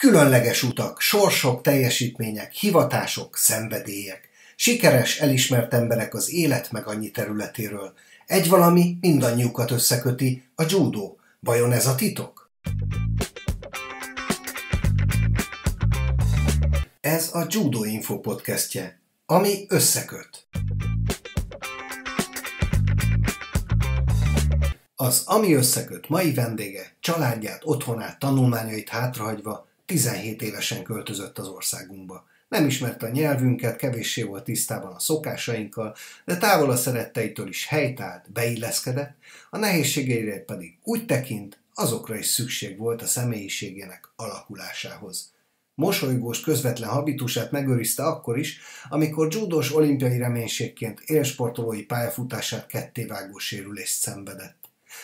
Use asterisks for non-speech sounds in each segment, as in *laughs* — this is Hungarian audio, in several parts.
Különleges utak, sorsok, teljesítmények, hivatások, szenvedélyek. Sikeres, elismert emberek az élet meg annyi területéről. Egy valami mindannyiukat összeköti, a judó. Vajon ez a titok? Ez a Judo Info podcastje, ami összeköt. Az Ami Összeköt mai vendége családját, otthonát, tanulmányait hátrahagyva 17 évesen költözött az országunkba. Nem ismerte a nyelvünket, kevéssé volt tisztában a szokásainkkal, de távol a szeretteitől is helytált, beilleszkedett, a nehézségeire pedig úgy tekint, azokra is szükség volt a személyiségének alakulásához. Mosolygós, közvetlen habitusát megőrizte akkor is, amikor judós olimpiai reménységként élsportolói pályafutását kettévágó sérülést szenvedett.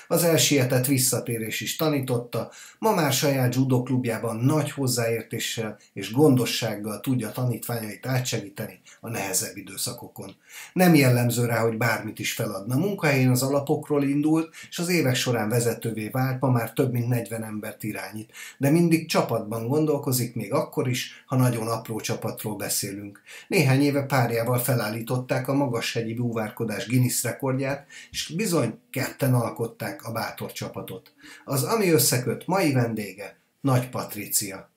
Az elsietett visszatérés is tanította, ma már saját judo klubjában nagy hozzáértéssel és gondossággal tudja tanítványait átsegíteni a nehezebb időszakokon. Nem jellemző rá, hogy bármit is feladna. Munkahelyén az alapokról indult, és az évek során vezetővé vált, ma már több mint 40 embert irányít. De mindig csapatban gondolkozik, még akkor is, ha nagyon apró csapatról beszélünk. Néhány éve párjával felállították a magashegyi búvárkodás Guinness rekordját, és bizony ketten alkották a bátor csapatot. Az Ami Összeköt mai vendége Nagy Patricia.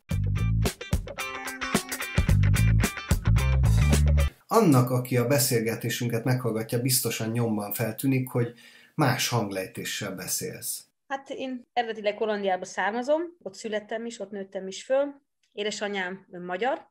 Annak, aki a beszélgetésünket meghallgatja, biztosan nyomban feltűnik, hogy más hanglejtéssel beszélsz. Hát én eredetileg Hollandiába származom, ott születtem is, ott nőttem is föl. Édesanyám magyar,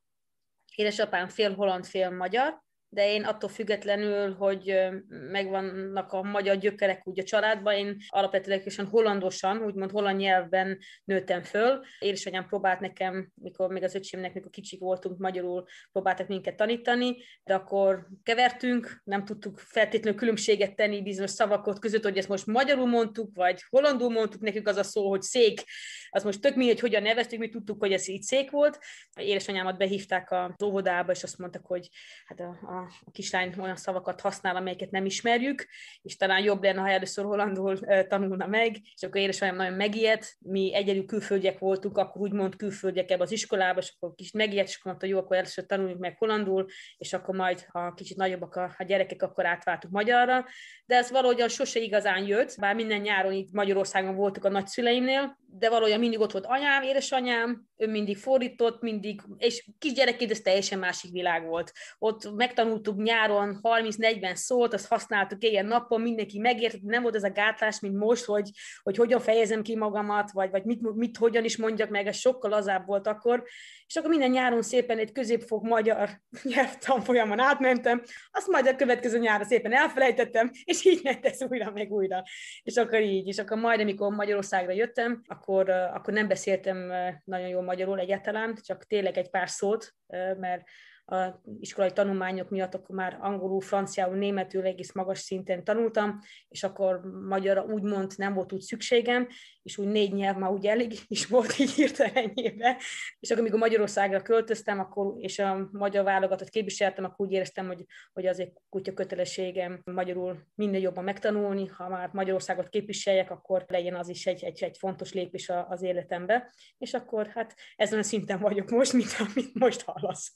édesapám fél holland, fél magyar, de én attól függetlenül, hogy megvannak a magyar gyökerek úgy a családban, én alapvetően hollandosan, úgymond holland nyelvben nőttem föl. Édesanyám próbált nekem, mikor még az öcsémnek, mikor kicsik voltunk, magyarul próbáltak minket tanítani, de akkor kevertünk, nem tudtuk feltétlenül különbséget tenni bizonyos szavakot között, hogy ezt most magyarul mondtuk, vagy hollandul mondtuk, nekünk az a szó, hogy szék, az most tök hogy hogyan neveztük, mi tudtuk, hogy ez így szék volt. Édesanyámat behívták az óvodába, és azt mondtak, hogy hát a, a a kislány olyan szavakat használ, amelyeket nem ismerjük, és talán jobb lenne, ha először hollandul tanulna meg, és akkor édesanyám nagyon megijedt, mi egyedül külföldiek voltunk, akkor úgymond külföldiek ebbe az iskolába, és akkor kicsit megijedt, és akkor mondta, jó, akkor először tanuljuk meg hollandul, és akkor majd, ha kicsit nagyobbak a, gyerekek, akkor átváltuk magyarra, de ez valahogyan sose igazán jött, bár minden nyáron itt Magyarországon voltunk a nagyszüleimnél, de valójában mindig ott volt anyám, édesanyám, ő mindig fordított, mindig, és kisgyerekként ez teljesen másik világ volt. Ott megtanultuk nyáron 30-40 szót, azt használtuk ilyen nappal, mindenki megért, nem volt ez a gátlás, mint most, hogy, hogy hogyan fejezem ki magamat, vagy, vagy mit, mit, hogyan is mondjak meg, ez sokkal lazább volt akkor, és akkor minden nyáron szépen egy középfok magyar *laughs* nyelvtanfolyamon átmentem, azt majd a következő nyára szépen elfelejtettem, és így ment ez újra meg újra. És akkor így, és akkor majd, amikor Magyarországra jöttem, akkor, akkor nem beszéltem nagyon jól magyarul egyáltalán, csak tényleg egy pár szót, mert a iskolai tanulmányok miatt akkor már angolul, franciául, németül egész magas szinten tanultam, és akkor magyarra úgymond nem volt úgy szükségem, és úgy négy nyelv már úgy elég is volt így hirtelen És akkor, amikor Magyarországra költöztem, akkor, és a magyar válogatott képviseltem, akkor úgy éreztem, hogy, hogy az egy kutya kötelességem magyarul minden jobban megtanulni, ha már Magyarországot képviseljek, akkor legyen az is egy, egy, egy fontos lépés az életembe. És akkor hát ezen a szinten vagyok most, mint amit most hallasz.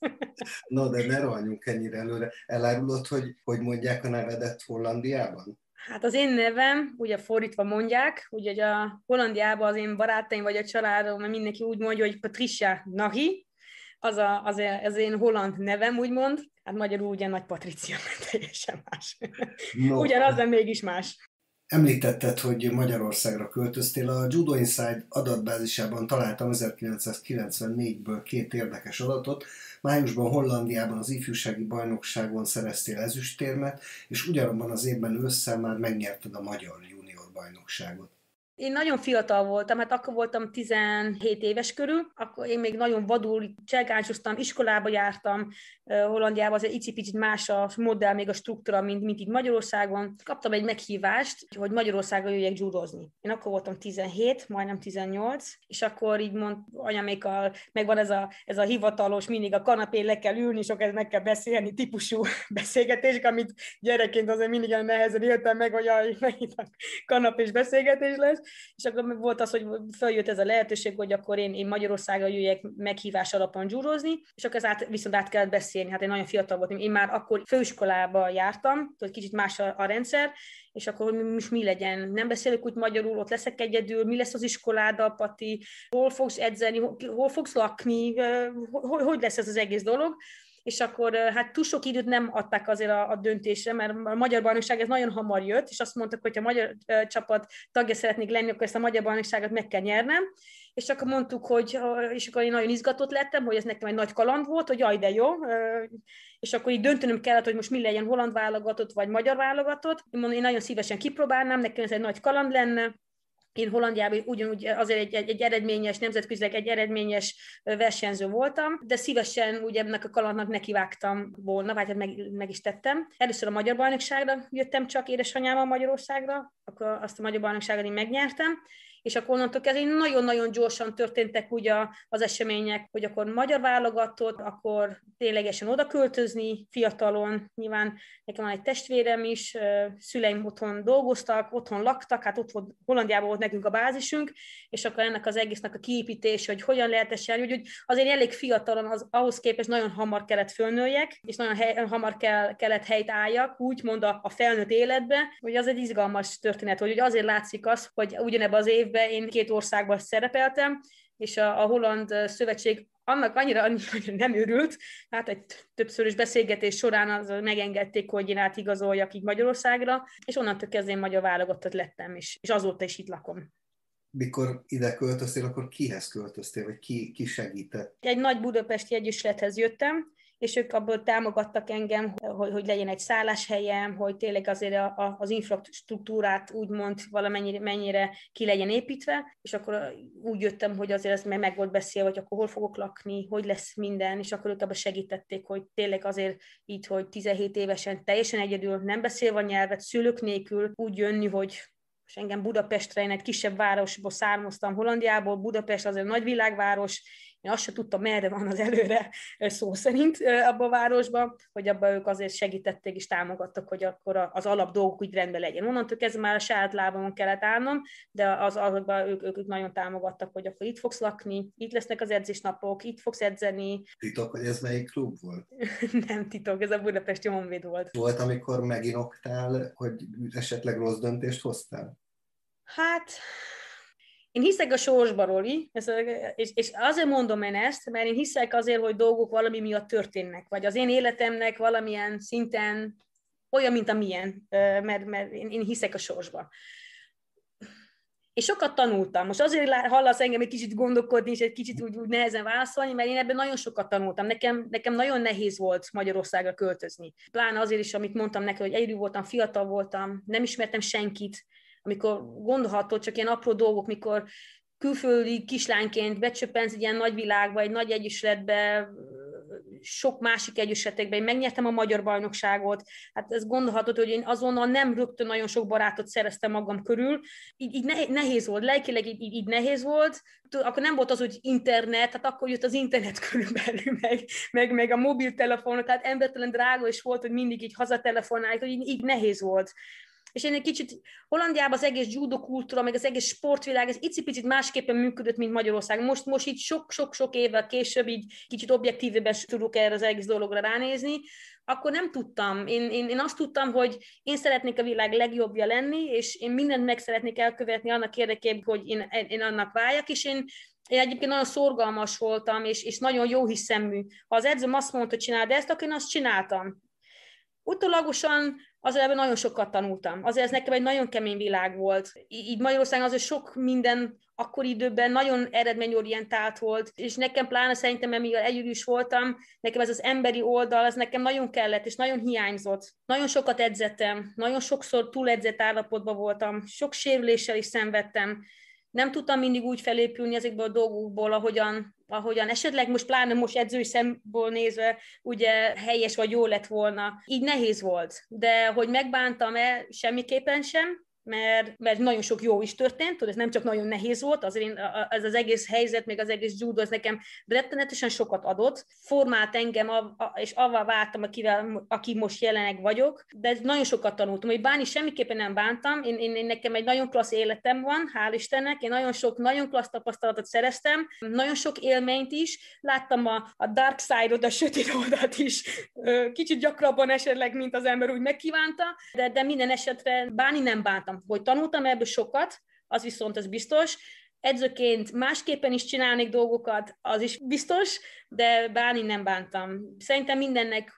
No, de ne rohanjunk ennyire előre. Elárulod, hogy hogy mondják a nevedet Hollandiában? Hát az én nevem, ugye fordítva mondják, ugye a Hollandiában az én barátaim vagy a családom, mert mindenki úgy mondja, hogy Patricia Nahi, az, a, az, a, az én holland nevem, úgymond, hát magyarul ugye Nagy Patricia, teljesen más. No. Ugyanaz, de mégis más. Említetted, hogy Magyarországra költöztél. A Judo Inside adatbázisában találtam 1994-ből két érdekes adatot. Májusban Hollandiában az ifjúsági bajnokságon szereztél ezüstérmet, és ugyanabban az évben ősszel már megnyerted a magyar junior bajnokságot. Én nagyon fiatal voltam, hát akkor voltam 17 éves körül, akkor én még nagyon vadul cselgáncsoztam, iskolába jártam, Hollandiában az egy icipicit más a modell, még a struktúra, mint, mint itt Magyarországon. Kaptam egy meghívást, hogy Magyarországra jöjjek judozni. Én akkor voltam 17, majdnem 18, és akkor így mond anyamékkal, megvan ez a, ez a hivatalos, mindig a kanapén le kell ülni, sok meg kell beszélni, típusú *laughs* beszélgetés, amit gyerekként azért mindig nehezen éltem meg, hogy a, *laughs* megint a kanapés beszélgetés lesz és akkor volt az, hogy feljött ez a lehetőség, hogy akkor én, én Magyarországra jöjjek meghívás alapon dzsúrozni, és akkor ez át, viszont át kellett beszélni, hát én nagyon fiatal voltam, én már akkor főiskolába jártam, hogy kicsit más a, a rendszer, és akkor most mi legyen, nem beszélek úgy magyarul, ott leszek egyedül, mi lesz az iskoláddal, Pati, hol fogsz edzeni, hol, hol fogsz lakni, hogy, hogy lesz ez az egész dolog, és akkor hát túl sok időt nem adták azért a, a döntésre, mert a magyar bajnokság ez nagyon hamar jött, és azt mondtak, hogy ha a magyar csapat tagja szeretnék lenni, akkor ezt a magyar bajnokságot meg kell nyernem, és akkor mondtuk, hogy, és akkor én nagyon izgatott lettem, hogy ez nekem egy nagy kaland volt, hogy jaj, de jó, és akkor így döntenöm kellett, hogy most mi legyen holland válogatott, vagy magyar válogatott. Én mondom, én nagyon szívesen kipróbálnám, nekem ez egy nagy kaland lenne, én Hollandiában ugyanúgy azért egy, egy, egy eredményes, nemzetközileg egy eredményes versenyző voltam, de szívesen ugye ennek a kalandnak nekivágtam volna, vagy hát meg, meg is tettem. Először a Magyar Bajnokságra jöttem csak édesanyámmal Magyarországra, akkor azt a Magyar Bajnokságot én megnyertem, és akkor onnantól kezdve nagyon-nagyon gyorsan történtek ugye az események, hogy akkor magyar válogatott, akkor ténylegesen oda költözni fiatalon, nyilván nekem van egy testvérem is, szüleim otthon dolgoztak, otthon laktak, hát ott volt, Hollandiában volt nekünk a bázisunk, és akkor ennek az egésznek a kiépítés, hogy hogyan lehet ezt hogy, hogy azért elég fiatalon az, ahhoz képest nagyon hamar kellett fölnőjek, és nagyon hely, hamar kell, kellett helyt álljak, úgymond a, a felnőtt életbe, hogy az egy izgalmas történet, hogy azért látszik az, hogy ugyanebben az év évben én két országban szerepeltem, és a, a Holland Szövetség annak annyira, annyira nem örült, hát egy többszörös beszélgetés során az megengedték, hogy én átigazoljak így Magyarországra, és onnantól kezdve én magyar válogattat lettem, és, és azóta is itt lakom. Mikor ide költöztél, akkor kihez költöztél, vagy ki, ki segített? Egy nagy budapesti egyesülethez jöttem, és ők abból támogattak engem, hogy, hogy legyen egy szálláshelyem, hogy tényleg azért a, a, az infrastruktúrát úgymond valamennyire mennyire ki legyen építve, és akkor úgy jöttem, hogy azért ez meg volt beszélve, hogy akkor hol fogok lakni, hogy lesz minden, és akkor ők abban segítették, hogy tényleg azért így, hogy 17 évesen teljesen egyedül, nem beszélve a nyelvet, szülők nélkül úgy jönni, hogy és engem Budapestre, én egy kisebb városból származtam, Hollandiából, Budapest az egy nagy világváros, én azt sem tudtam, merre van az előre szó szerint abban a városban, hogy abban ők azért segítették és támogattak, hogy akkor az alap dolgok úgy rendben legyen. Onnantól kezdve már a saját lábamon kellett állnom, de az azokban ők, ők, ők nagyon támogattak, hogy akkor itt fogsz lakni, itt lesznek az edzésnapok, itt fogsz edzeni. Titok, hogy ez melyik klub volt? *laughs* Nem titok, ez a Budapesti Honvéd volt. Volt, amikor meginoktál, hogy esetleg rossz döntést hoztál? Hát, én hiszek a sorsba, Roli, és, és azért mondom én ezt, mert én hiszek azért, hogy dolgok valami miatt történnek, vagy az én életemnek valamilyen szinten olyan, mint a milyen, mert, mert én, én hiszek a sorsba. És sokat tanultam. Most azért hallasz engem egy kicsit gondolkodni, és egy kicsit úgy, úgy nehezen válaszolni, mert én ebben nagyon sokat tanultam. Nekem, nekem nagyon nehéz volt Magyarországra költözni. Pláne azért is, amit mondtam neki, hogy egyedül voltam, fiatal voltam, nem ismertem senkit, amikor gondolható csak ilyen apró dolgok, mikor külföldi kislányként becsöppensz egy ilyen nagy világba, egy nagy egyesületbe, sok másik egyesületekben, én megnyertem a magyar bajnokságot, hát ez gondolhatod, hogy én azonnal nem rögtön nagyon sok barátot szereztem magam körül, így, így nehéz volt, lelkileg így, így, nehéz volt, akkor nem volt az, hogy internet, hát akkor jött az internet *laughs* körülbelül, meg, meg, meg a mobiltelefon, tehát embertelen drága is volt, hogy mindig így hazatelefonáljuk, hogy így, így nehéz volt és én egy kicsit Hollandiában az egész judo kultúra, meg az egész sportvilág, ez icipicit másképpen működött, mint Magyarország. Most, most így sok-sok-sok évvel később így kicsit objektívebben tudok erre az egész dologra ránézni, akkor nem tudtam. Én, én, én azt tudtam, hogy én szeretnék a világ legjobbja lenni, és én mindent meg szeretnék elkövetni annak érdekében, hogy én, én annak váljak, és én, én egyébként nagyon szorgalmas voltam, és, és nagyon jó hiszemű. Ha az edzőm azt mondta, hogy csináld ezt, akkor én azt csináltam. Utólagosan azért ebben nagyon sokat tanultam. Azért ez nekem egy nagyon kemény világ volt. Így Magyarországon azért sok minden akkor időben nagyon eredményorientált volt, és nekem pláne szerintem, amivel együtt is voltam, nekem ez az emberi oldal, ez nekem nagyon kellett, és nagyon hiányzott. Nagyon sokat edzettem, nagyon sokszor túledzett állapotban voltam, sok sérüléssel is szenvedtem, nem tudtam mindig úgy felépülni ezekből a dolgokból, ahogyan, ahogyan esetleg most pláne most edzői szemból nézve ugye helyes vagy jó lett volna. Így nehéz volt, de hogy megbántam-e, semmiképpen sem, mert, mert nagyon sok jó is történt, tudod, ez nem csak nagyon nehéz volt, azért én, ez az egész helyzet, még az egész judo, az nekem rettenetesen sokat adott, formált engem, a, a, és avval váltam, akivel, aki most jelenek vagyok, de nagyon sokat tanultam, hogy bánni semmiképpen nem bántam, én, én, én nekem egy nagyon klassz életem van, hál' Istennek, én nagyon sok, nagyon klassz tapasztalatot szereztem, nagyon sok élményt is, láttam a, a dark side-ot, a sötét oldalt is, kicsit gyakrabban esetleg, mint az ember úgy megkívánta, de, de minden esetre bánni nem bántam. Hogy tanultam ebből sokat, az viszont az biztos, edzőként másképpen is csinálnék dolgokat, az is biztos, de bánni nem bántam. Szerintem mindennek,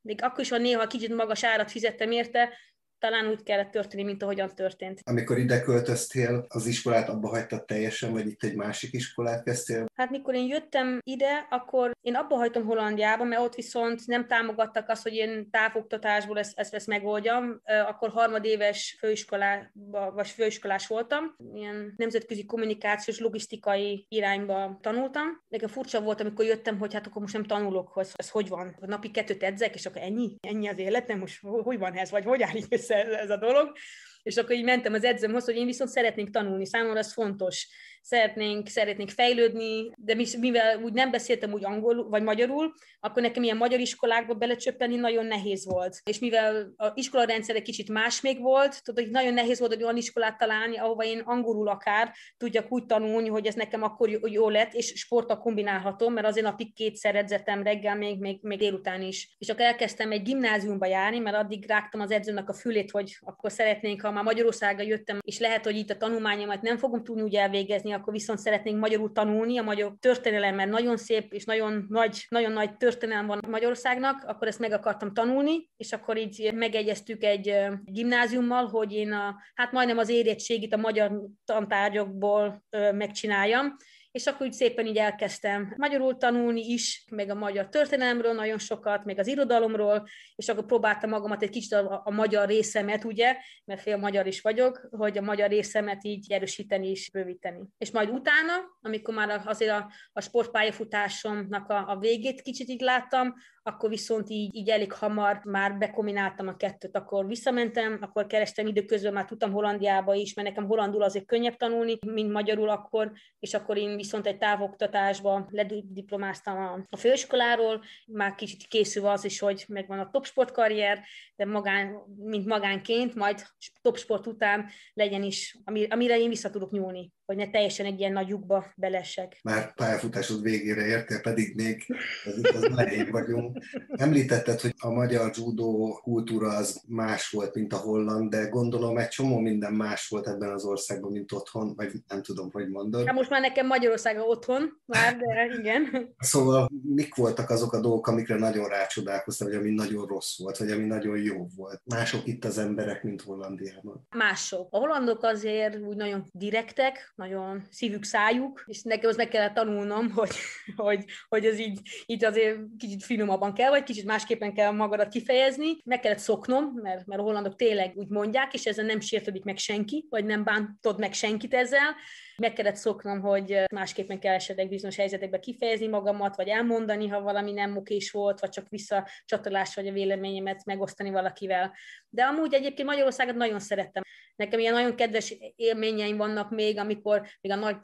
még akkor is, ha néha kicsit magas árat fizettem érte, talán úgy kellett történni, mint ahogyan történt. Amikor ide költöztél, az iskolát abba hagytad teljesen, vagy itt egy másik iskolát kezdtél? Hát mikor én jöttem ide, akkor én abba hagytam Hollandiába, mert ott viszont nem támogattak azt, hogy én távoktatásból ezt, ezt, ezt megoldjam. Akkor harmadéves főiskolába, vagy főiskolás voltam. Ilyen nemzetközi kommunikációs, logisztikai irányba tanultam. Nekem furcsa volt, amikor jöttem, hogy hát akkor most nem tanulok, hogy ez hogy van. Napi kettőt edzek, és akkor ennyi? Ennyi az életem? Most hogy van ez? Vagy hogy áll össze ez a dolog, és akkor így mentem az edzőmhoz, hogy én viszont szeretnék tanulni, számomra ez fontos szeretnénk, szeretnénk fejlődni, de mivel úgy nem beszéltem úgy angolul vagy magyarul, akkor nekem ilyen magyar iskolákba belecsöppenni nagyon nehéz volt. És mivel a iskolarendszer egy kicsit más még volt, tudod, hogy nagyon nehéz volt egy olyan iskolát találni, ahova én angolul akár tudjak úgy tanulni, hogy ez nekem akkor jó lett, és sporttal kombinálhatom, mert azért napig kétszer edzettem reggel, még, még, még délután is. És akkor elkezdtem egy gimnáziumba járni, mert addig rágtam az edzőnek a fülét, hogy akkor szeretnénk, ha már Magyarországra jöttem, és lehet, hogy itt a tanulmányomat nem fogom tudni úgy elvégezni, akkor viszont szeretnénk magyarul tanulni, a magyar történelem, mert nagyon szép és nagyon nagy, nagyon nagy történelem van Magyarországnak, akkor ezt meg akartam tanulni, és akkor így megegyeztük egy gimnáziummal, hogy én a, hát majdnem az érettségit a magyar tantárgyokból megcsináljam, és akkor úgy szépen így elkezdtem magyarul tanulni is, meg a magyar történelemről nagyon sokat, meg az irodalomról, és akkor próbáltam magamat egy kicsit a, a magyar részemet, ugye, mert fél magyar is vagyok, hogy a magyar részemet így erősíteni és bővíteni. És majd utána, amikor már azért a, a sportpályafutásomnak a, a végét kicsit így láttam, akkor viszont így, így elég hamar már bekombináltam a kettőt, akkor visszamentem, akkor kerestem időközben, már tudtam Hollandiába is, mert nekem hollandul azért könnyebb tanulni, mint magyarul akkor, és akkor én viszont egy távoktatásba lediplomáztam a, a főiskoláról, már kicsit készül az is, hogy megvan a topsport karrier, de magán, mint magánként, majd topsport után legyen is, amire én vissza tudok nyúlni hogy ne teljesen egy ilyen nagy lyukba belessek. Már pályafutásod végére értél, pedig még az, az elején vagyunk. Említetted, hogy a magyar judo kultúra az más volt, mint a holland, de gondolom egy csomó minden más volt ebben az országban, mint otthon, vagy nem tudom, hogy mondod. Hát most már nekem Magyarország otthon, már, de igen. Szóval mik voltak azok a dolgok, amikre nagyon rácsodálkoztam, vagy ami nagyon rossz volt, vagy ami nagyon jó volt? Mások itt az emberek, mint Hollandiában. Mások. A hollandok azért úgy nagyon direktek, nagyon szívük, szájuk, és nekem az meg kellett tanulnom, hogy, hogy, hogy ez így, így azért kicsit finomabban kell, vagy kicsit másképpen kell magadat kifejezni. Meg kellett szoknom, mert, mert a hollandok tényleg úgy mondják, és ezzel nem sértődik meg senki, vagy nem bántod meg senkit ezzel, meg kellett szoknom, hogy másképpen kell esetleg bizonyos helyzetekben kifejezni magamat, vagy elmondani, ha valami nem mukés volt, vagy csak visszacsatolás, vagy a véleményemet megosztani valakivel. De amúgy egyébként Magyarországot nagyon szerettem. Nekem ilyen nagyon kedves élményeim vannak még, amikor még a nagy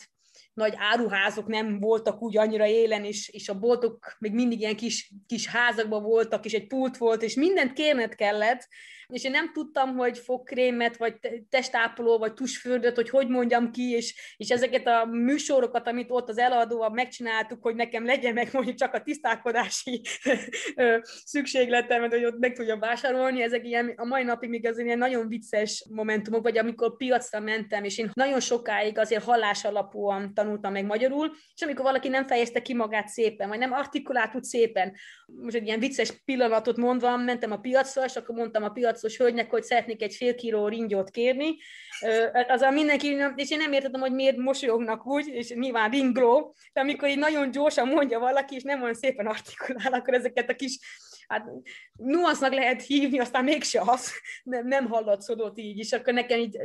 nagy áruházok nem voltak úgy annyira élen, és, és a boltok még mindig ilyen kis, kis házakban voltak, és egy pult volt, és mindent kérned kellett, és én nem tudtam, hogy fogkrémet, vagy testápoló, vagy tusfürdőt, hogy hogy mondjam ki, és, és ezeket a műsorokat, amit ott az eladóval megcsináltuk, hogy nekem legyen meg mondjuk csak a tisztálkodási szükségletem, hogy ott meg tudjam vásárolni, ezek ilyen a mai napig még az ilyen nagyon vicces momentumok, vagy amikor piacra mentem, és én nagyon sokáig azért hallás alapúan tanultam meg magyarul, és amikor valaki nem fejezte ki magát szépen, vagy nem artikuláltuk szépen, most egy ilyen vicces pillanatot mondva, mentem a piacra, és akkor mondtam a piac piacos hölgynek, hogy szeretnék egy fél kiló ringyót kérni. Az a mindenki, és én nem értettem, hogy miért mosolyognak úgy, és nyilván ringló, de amikor így nagyon gyorsan mondja valaki, és nem olyan szépen artikulál, akkor ezeket a kis hát nuansznak lehet hívni, aztán mégse az, nem, nem hallatszódott így, és akkor nekem így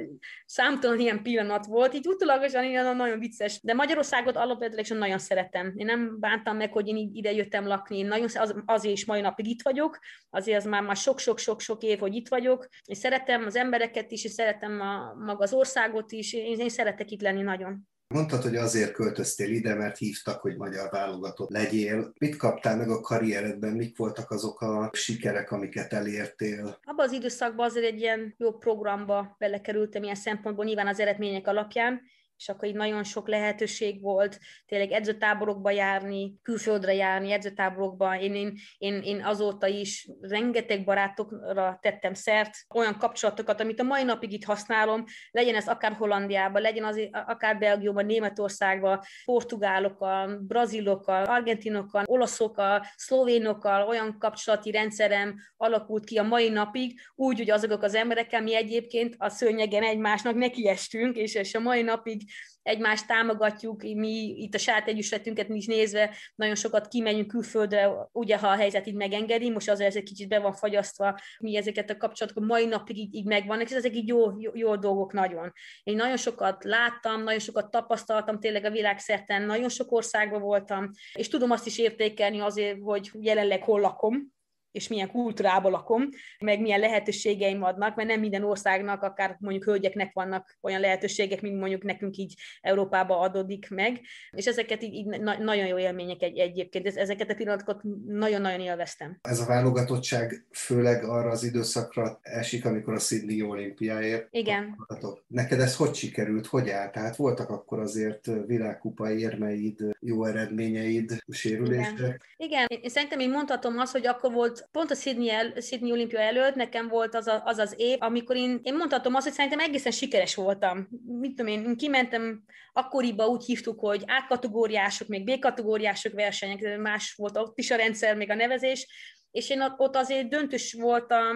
számtalan ilyen pillanat volt, így utólagosan ilyen nagyon vicces, de Magyarországot alapvetően nagyon szeretem. Én nem bántam meg, hogy én ide jöttem lakni, én nagyon, az, azért is mai napig itt vagyok, azért az már, már sok-sok-sok-sok év, hogy itt vagyok, és szeretem az embereket is, és szeretem a, maga az országot is, én, én szeretek itt lenni nagyon. Mondtad, hogy azért költöztél ide, mert hívtak, hogy magyar válogatott legyél. Mit kaptál meg a karrieredben? Mik voltak azok a sikerek, amiket elértél? Abban az időszakban azért egy ilyen jó programba belekerültem ilyen szempontból, nyilván az eredmények alapján, és akkor így nagyon sok lehetőség volt tényleg edzőtáborokba járni, külföldre járni, edzőtáborokba. Én, én, én, én azóta is rengeteg barátokra tettem szert, olyan kapcsolatokat, amit a mai napig itt használom, legyen ez akár Hollandiában, legyen az akár Belgiumban, Németországban, portugálokkal, brazilokkal, argentinokkal, olaszokkal, szlovénokkal, olyan kapcsolati rendszerem alakult ki a mai napig, úgy, hogy azok az emberekkel mi egyébként a szőnyegen egymásnak nekiestünk, és, és a mai napig egymást támogatjuk, mi itt a saját együttletünket is nézve nagyon sokat kimegyünk külföldre, ugye ha a helyzet így megengedi, most azért ez egy kicsit be van fagyasztva, mi ezeket a kapcsolatokat mai napig így, így megvannak, és ezek így jó, jó, jó dolgok nagyon. Én nagyon sokat láttam, nagyon sokat tapasztaltam tényleg a világszerten, nagyon sok országban voltam, és tudom azt is értékelni azért, hogy jelenleg hol lakom, és milyen kultúrában lakom, meg milyen lehetőségeim vannak, mert nem minden országnak, akár mondjuk hölgyeknek vannak olyan lehetőségek, mint mondjuk nekünk így Európába adódik meg, és ezeket így, így na- nagyon jó élmények egy, egyébként, ezeket a pillanatokat nagyon-nagyon élveztem. Ez a válogatottság főleg arra az időszakra esik, amikor a Sydney olimpiáért. Igen. Neked ez hogy sikerült, hogy állt? Tehát voltak akkor azért világkupa érmeid, jó eredményeid, sérülések? Igen. Igen, én szerintem én mondhatom azt, hogy akkor volt pont a Sydney, el, Sydney olimpia előtt nekem volt az, a, az az év, amikor én, én mondhatom azt, hogy szerintem egészen sikeres voltam. Mit tudom én, kimentem, akkoriban úgy hívtuk, hogy A-kategóriások, még B-kategóriások versenyek, más volt ott is a rendszer, még a nevezés, és én ott azért döntős voltam,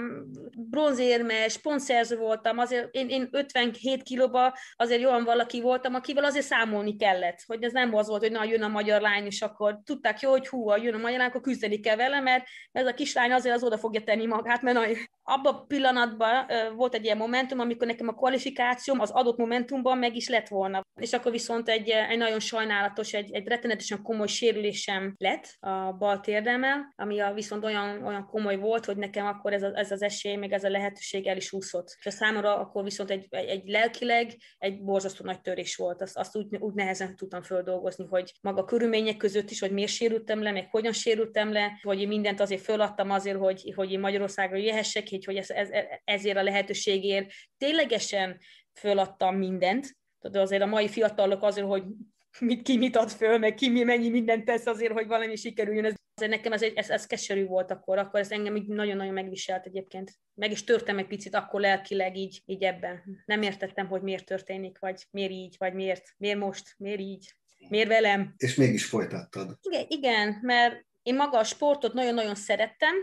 bronzérmes, pontszerző voltam, azért én, én 57 kilóba azért jól valaki voltam, akivel azért számolni kellett, hogy ez nem az volt, hogy na, jön a magyar lány, és akkor tudták jó, hogy hú, jön a magyar lány, akkor küzdeni kell vele, mert ez a kislány azért az oda fogja tenni magát, mert nagy. abban a pillanatban volt egy ilyen momentum, amikor nekem a kvalifikációm az adott momentumban meg is lett volna. És akkor viszont egy, egy nagyon sajnálatos, egy, egy rettenetesen komoly sérülésem lett a bal térdemmel, ami a viszont olyan olyan, olyan komoly volt, hogy nekem akkor ez, a, ez az esély, meg ez a lehetőség el is úszott. És a számomra akkor viszont egy, egy, egy lelkileg egy borzasztó nagy törés volt. Azt, azt úgy, úgy nehezen tudtam földolgozni, hogy maga a körülmények között is, hogy miért sérültem le, meg hogyan sérültem le, hogy én mindent azért föladtam azért, hogy, hogy én Magyarországra jöhessek, így, hogy ez, ez, ezért a lehetőségért ténylegesen föladtam mindent, tehát azért a mai fiatalok azért, hogy mit, ki mit ad föl, meg ki mi mennyi mindent tesz azért, hogy valami sikerüljön. Ez, azért nekem ez, ez, ez keserű volt akkor, akkor ez engem így nagyon-nagyon megviselt egyébként. Meg is törtem egy picit akkor lelkileg így, így ebben. Nem értettem, hogy miért történik, vagy miért így, vagy miért, miért most, miért így, miért velem. És mégis folytattad. Igen, igen mert én maga a sportot nagyon-nagyon szerettem,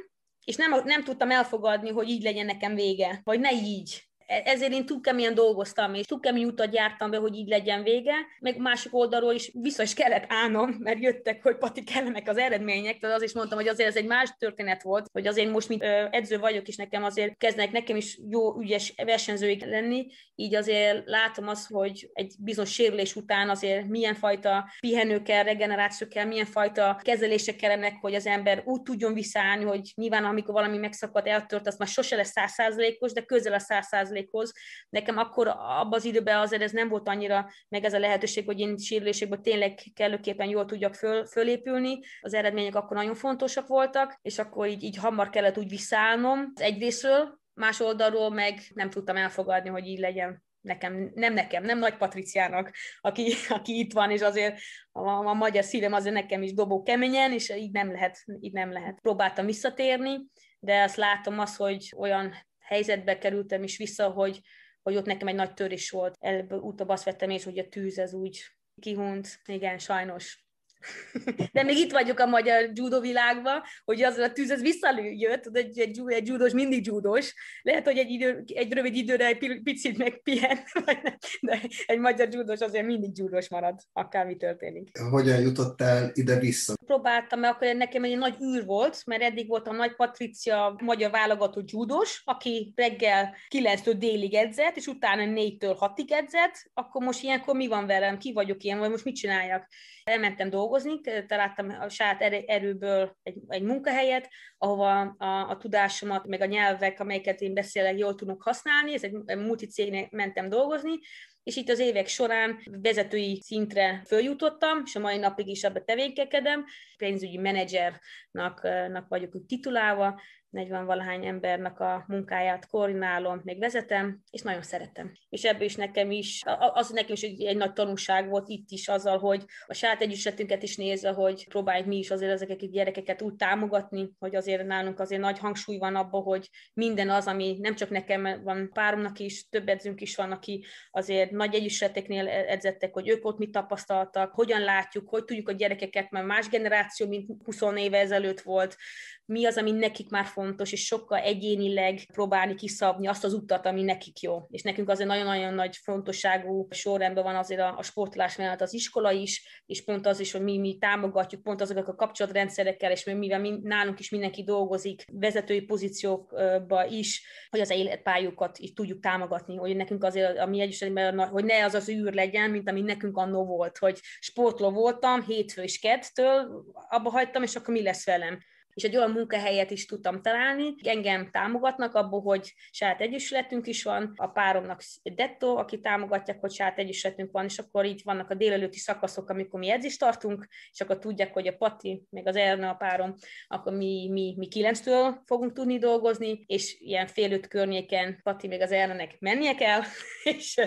és nem, nem tudtam elfogadni, hogy így legyen nekem vége, vagy ne így. E, ezért én túl keményen dolgoztam, és túl kemény utat jártam be, hogy így legyen vége, meg másik oldalról is vissza is kellett állnom, mert jöttek, hogy Pati kellenek az eredmények, tehát az is mondtam, hogy azért ez egy más történet volt, hogy azért most, mint edző vagyok, és nekem azért kezdnek nekem is jó, ügyes versenyzőik lenni, így azért látom azt, hogy egy bizonyos sérülés után azért milyen fajta pihenő kell, regeneráció kell, milyen fajta kezelések kellenek, hogy az ember úgy tudjon visszaállni, hogy nyilván amikor valami megszakadt, eltört, az már sose lesz százszázalékos, de közel a százszázalékos játékhoz. Nekem akkor abban az időben azért ez nem volt annyira meg ez a lehetőség, hogy én sérülésekből tényleg kellőképpen jól tudjak föl, fölépülni. Az eredmények akkor nagyon fontosak voltak, és akkor így, így hamar kellett úgy visszaállnom az egyrésztről, más oldalról meg nem tudtam elfogadni, hogy így legyen nekem, nem nekem, nem Nagy Patriciának, aki, aki itt van, és azért a, a magyar szívem azért nekem is dobó keményen, és így nem lehet, így nem lehet. Próbáltam visszatérni, de azt látom azt, hogy olyan helyzetbe kerültem is vissza, hogy, hogy ott nekem egy nagy törés volt. Előbb utóbb azt vettem és hogy a tűz ez úgy kihunt. Igen, sajnos. De még itt vagyok a magyar judo világban, hogy az a tűz az visszajött, egy, egy, egy judós mindig judós. Lehet, hogy egy, idő, egy rövid időre egy picit megpihen, *laughs* de egy magyar judós azért mindig judós marad, akármi történik. Hogyan jutottál ide-vissza? Próbáltam, mert akkor nekem egy nagy űr volt, mert eddig voltam Nagy Patricia, magyar válogatott judós, aki reggel 9-től délig edzett, és utána 4-től 6-ig edzett, akkor most ilyenkor mi van velem, ki vagyok ilyen, vagy most mit csináljak? Elmentem dolgozni, találtam a saját erőből egy, egy munkahelyet, ahova a, a tudásomat, meg a nyelvek, amelyeket én beszélek, jól tudok használni, ez egy multicégnek mentem dolgozni, és itt az évek során vezetői szintre följutottam, és a mai napig is abba tevékenykedem, pénzügyi menedzsernak vagyok titulálva, 40 valahány embernek a munkáját koordinálom, még vezetem, és nagyon szeretem. És ebből is nekem is, az nekem is egy, egy nagy tanulság volt itt is azzal, hogy a saját együttsetünket is nézve, hogy próbáljuk mi is azért ezeket a gyerekeket úgy támogatni, hogy azért nálunk azért nagy hangsúly van abban, hogy minden az, ami nem csak nekem van, páromnak is, több edzőnk is van, aki azért nagy együttseteknél edzettek, hogy ők ott mit tapasztaltak, hogyan látjuk, hogy tudjuk a gyerekeket, mert más generáció, mint 20 éve ezelőtt volt, mi az, ami nekik már fontos, és sokkal egyénileg próbálni kiszabni azt az utat, ami nekik jó. És nekünk azért nagyon-nagyon nagy fontosságú sorrendben van azért a, a sportolás mellett az iskola is, és pont az is, hogy mi, mi támogatjuk pont azoknak a kapcsolatrendszerekkel, és mivel mi, nálunk is mindenki dolgozik vezetői pozíciókba is, hogy az életpályukat is tudjuk támogatni, hogy nekünk azért a mi egyesületben, hogy ne az az űr legyen, mint ami nekünk annó volt, hogy sportló voltam, hétfő és kettől, abba hagytam, és akkor mi lesz velem és egy olyan munkahelyet is tudtam találni. Engem támogatnak abból, hogy saját egyesületünk is van, a páromnak Detto, aki támogatják, hogy saját egyesületünk van, és akkor így vannak a délelőtti szakaszok, amikor mi edzést tartunk, és akkor tudják, hogy a Pati, meg az Erna a párom, akkor mi, mi, mi kilenctől fogunk tudni dolgozni, és ilyen fél öt környéken Pati meg az Ernánek mennie kell, *laughs* és,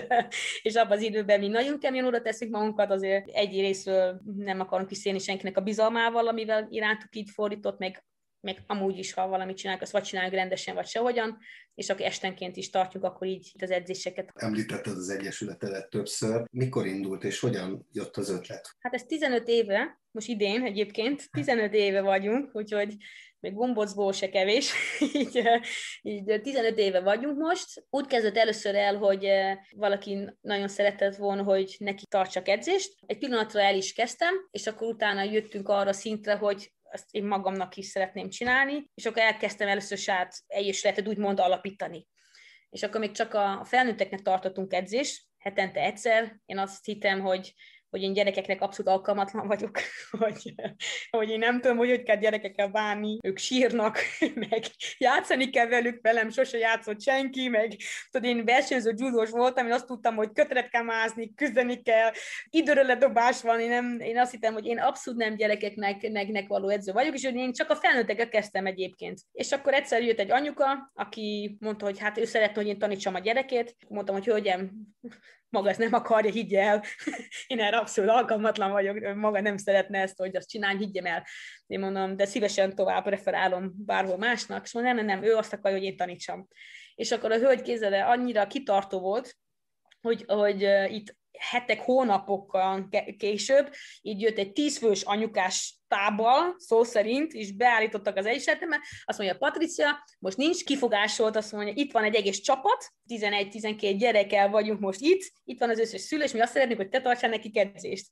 és abban az időben mi nagyon kemény oda teszik magunkat, azért egy részről nem akarunk visszélni senkinek a bizalmával, amivel irántuk így fordított, meg meg amúgy is, ha valamit csinálunk, azt vagy csináljuk rendesen, vagy sehogyan, és akkor estenként is tartjuk akkor így az edzéseket. Említetted az Egyesületedet többször. Mikor indult, és hogyan jött az ötlet? Hát ez 15 éve, most idén egyébként, 15 éve vagyunk, úgyhogy még gombocból se kevés, *laughs* így, így 15 éve vagyunk most. Úgy kezdett először el, hogy valaki nagyon szeretett volna, hogy neki tartsak edzést. Egy pillanatra el is kezdtem, és akkor utána jöttünk arra szintre, hogy ezt én magamnak is szeretném csinálni, és akkor elkezdtem először saját egyesületet úgymond alapítani. És akkor még csak a felnőtteknek tartottunk edzést, hetente egyszer. Én azt hittem, hogy hogy én gyerekeknek abszolút alkalmatlan vagyok, *laughs* hogy, hogy én nem tudom, hogy hogy kell gyerekekkel bánni, ők sírnak, *laughs* meg játszani kell velük, velem sose játszott senki, meg tudod, én versenyző judós voltam, én azt tudtam, hogy kötret kell mászni, küzdeni kell, időre ledobás van, én, nem, én azt hittem, hogy én abszolút nem gyerekeknek nek való edző vagyok, és hogy én csak a felnőttekkel kezdtem egyébként. És akkor egyszer jött egy anyuka, aki mondta, hogy hát ő szeretne, hogy én tanítsam a gyerekét. Mondtam, hogy hölgyem, maga ezt nem akarja, higgye el. *laughs* Én erre abszolút alkalmatlan vagyok, maga nem szeretne ezt, hogy azt csinálj, higgyem el. Én mondom, de szívesen tovább referálom bárhol másnak, és mondom, nem, nem, nem, ő azt akarja, hogy én tanítsam. És akkor a hölgy kézele annyira kitartó volt, hogy, hogy itt hetek, hónapokkal később, így jött egy tízfős anyukás tábbal, szó szerint, és beállítottak az egyesületembe, azt mondja, Patricia, most nincs kifogásolt, azt mondja, itt van egy egész csapat, 11-12 gyerekkel vagyunk most itt, itt van az összes szülő, és mi azt szeretnénk, hogy te tartsál neki edzést.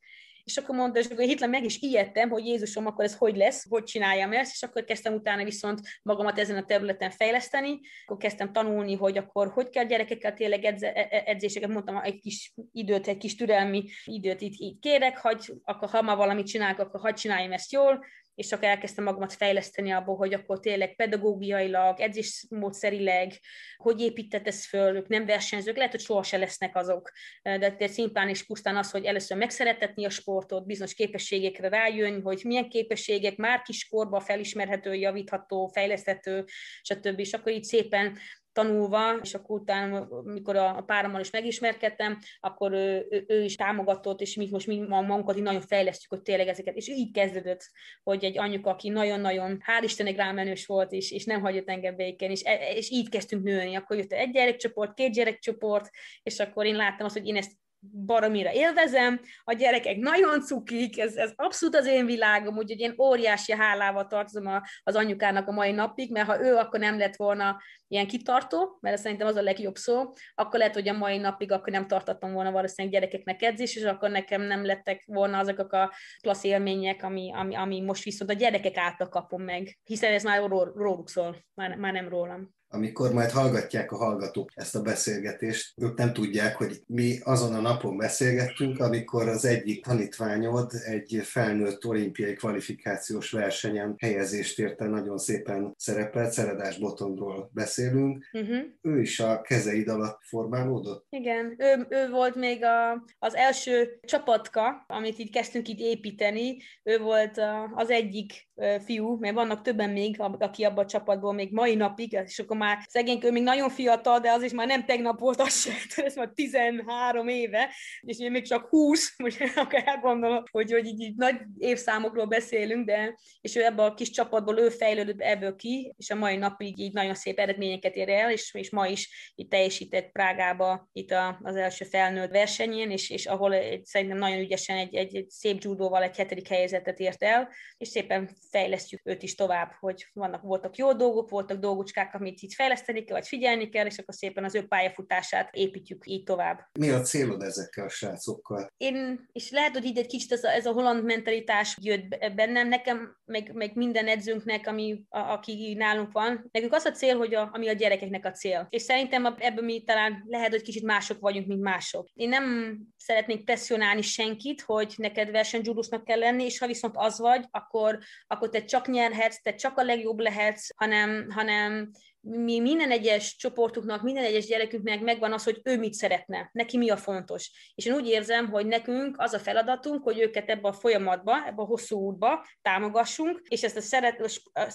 És akkor mondta, és akkor hitlen meg is ijedtem, hogy Jézusom, akkor ez hogy lesz, hogy csináljam ezt, és akkor kezdtem utána viszont magamat ezen a területen fejleszteni, akkor kezdtem tanulni, hogy akkor hogy kell gyerekekkel tényleg edze, e, e, edzéseket, mondtam, egy kis időt, egy kis türelmi időt itt, itt kérek, hogy akkor ha már valamit csinálok, akkor hadd csináljam ezt jól, és csak elkezdtem magamat fejleszteni abból, hogy akkor tényleg pedagógiailag, edzésmódszerileg, hogy épített ez föl, ők nem versenyzők, lehet, hogy soha se lesznek azok, de szimplán és pusztán az, hogy először megszeretetni a sportot, bizonyos képességekre rájön, hogy milyen képességek már kiskorban felismerhető, javítható, fejleszthető, stb. És akkor így szépen tanulva, és akkor utána, mikor a, párommal is megismerkedtem, akkor ő, ő, ő is támogatott, és mi most mi magunkat így nagyon fejlesztjük, hogy tényleg ezeket, és így kezdődött, hogy egy anyuka, aki nagyon-nagyon, hál' Istennek rámenős volt, és, és nem hagyott engem békén, és, és így kezdtünk nőni, akkor jött egy gyerekcsoport, két gyerekcsoport, és akkor én láttam azt, hogy én ezt baromira élvezem, a gyerekek nagyon cukik, ez, ez abszolút az én világom, úgyhogy én óriási hálával tartozom a, az anyukának a mai napig, mert ha ő akkor nem lett volna ilyen kitartó, mert szerintem az a legjobb szó, akkor lehet, hogy a mai napig akkor nem tartottam volna valószínűleg gyerekeknek edzés, és akkor nekem nem lettek volna azok a klassz élmények, ami, ami, ami most viszont a gyerekek által kapom meg, hiszen ez már róluk szól, már, már nem rólam amikor majd hallgatják a hallgatók ezt a beszélgetést, ők nem tudják, hogy mi azon a napon beszélgettünk, amikor az egyik tanítványod egy felnőtt olimpiai kvalifikációs versenyen helyezést érte, nagyon szépen szerepelt, Szeredás Botondról beszélünk. Uh-huh. Ő is a kezeid alatt formálódott? Igen, ő, ő volt még a, az első csapatka, amit így kezdtünk így építeni. Ő volt a, az egyik fiú, mert vannak többen még, aki abban a csapatból még mai napig, és akkor már szegénykő még nagyon fiatal, de az is már nem tegnap volt az se, *laughs* ez már 13 éve, és én még csak 20, *laughs* most akár elgondolom, hogy, hogy így, így nagy évszámokról beszélünk, de és ő ebből a kis csapatból ő fejlődött ebből ki, és a mai napig így nagyon szép eredményeket ér el, és, és ma is itt teljesített Prágába itt a, az első felnőtt versenyén, és, és ahol egy, szerintem nagyon ügyesen egy, egy, egy szép judóval egy hetedik helyezetet ért el, és szépen fejlesztjük őt is tovább, hogy vannak, voltak jó dolgok, voltak dolgocskák, amit itt fejleszteni kell, vagy figyelni kell, és akkor szépen az ő pályafutását építjük így tovább. Mi a célod ezekkel a srácokkal? Én, és lehet, hogy így egy kicsit ez a, ez a holland mentalitás jött bennem, nekem, meg, meg minden edzőnknek, ami, a, aki nálunk van, nekünk az a cél, hogy a, ami a gyerekeknek a cél. És szerintem ebben mi talán lehet, hogy kicsit mások vagyunk, mint mások. Én nem szeretnék presszionálni senkit, hogy neked versenygyúrusznak kell lenni, és ha viszont az vagy, akkor, akkor te csak nyerhetsz, te csak a legjobb lehetsz, hanem, hanem mi minden egyes csoportuknak, minden egyes gyerekünknek megvan az, hogy ő mit szeretne, neki mi a fontos. És én úgy érzem, hogy nekünk az a feladatunk, hogy őket ebbe a folyamatba, ebbe a hosszú útba támogassunk, és ezt a, szeret, a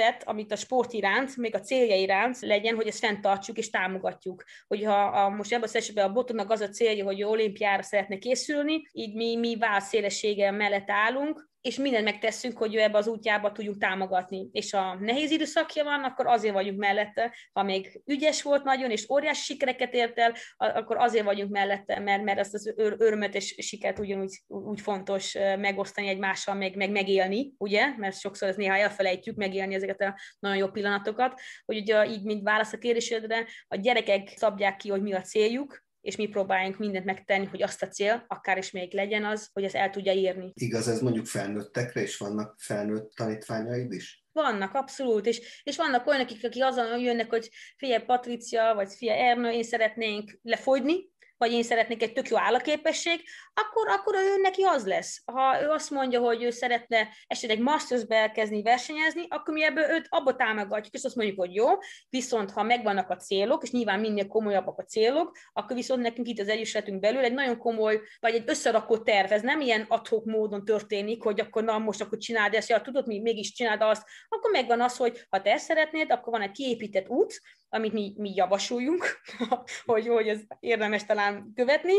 szeretetet, amit a sport iránt, még a célja iránt legyen, hogy ezt fenntartsuk és támogatjuk. Hogyha a, most ebben az esetben a botonnak az a célja, hogy olimpiára szeretne készülni, így mi, mi válszélessége mellett állunk, és mindent megteszünk, hogy ő ebbe az útjába tudjuk támogatni. És a nehéz időszakja van, akkor azért vagyunk mellette. Ha még ügyes volt nagyon, és óriási sikereket ért el, akkor azért vagyunk mellette, mert, mert ezt az örömet és sikert ugyanúgy úgy fontos megosztani egymással, meg, meg megélni, ugye? Mert sokszor ez néha elfelejtjük megélni ezeket a nagyon jó pillanatokat, hogy ugye így, mint válasz a kérdésedre, a gyerekek szabják ki, hogy mi a céljuk, és mi próbáljunk mindent megtenni, hogy azt a cél, akár is még legyen az, hogy ezt el tudja írni. Igaz, ez mondjuk felnőttekre, és vannak felnőtt tanítványaid is? Vannak, abszolút, és, és vannak olyanok, akik azon jönnek, hogy fia Patricia, vagy fia Ernő, én szeretnénk lefogyni, vagy én szeretnék egy tök jó állaképesség, akkor, akkor ő neki az lesz. Ha ő azt mondja, hogy ő szeretne esetleg mastersbe elkezdeni versenyezni, akkor mi ebből őt abba támogatjuk, és azt mondjuk, hogy jó, viszont ha megvannak a célok, és nyilván minél komolyabbak a célok, akkor viszont nekünk itt az egyesületünk belül egy nagyon komoly, vagy egy összerakó terv, ez nem ilyen adhok módon történik, hogy akkor na most akkor csináld ezt, ja, tudod, mi mégis csináld azt, akkor megvan az, hogy ha te ezt szeretnéd, akkor van egy kiépített út, amit mi, mi javasoljunk, *laughs* hogy, hogy ez érdemes talán követni,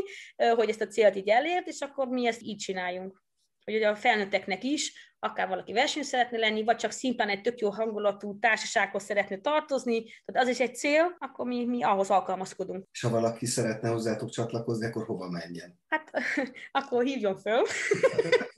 hogy ezt a célt így elért, és akkor mi ezt így csináljunk. Hogy a felnőtteknek is, akár valaki versenyt szeretne lenni, vagy csak szimplán egy tök jó hangulatú társasághoz szeretne tartozni, tehát az is egy cél, akkor mi, mi ahhoz alkalmazkodunk. És ha valaki szeretne hozzátok csatlakozni, akkor hova menjen? Hát *laughs* akkor hívjon föl. *laughs*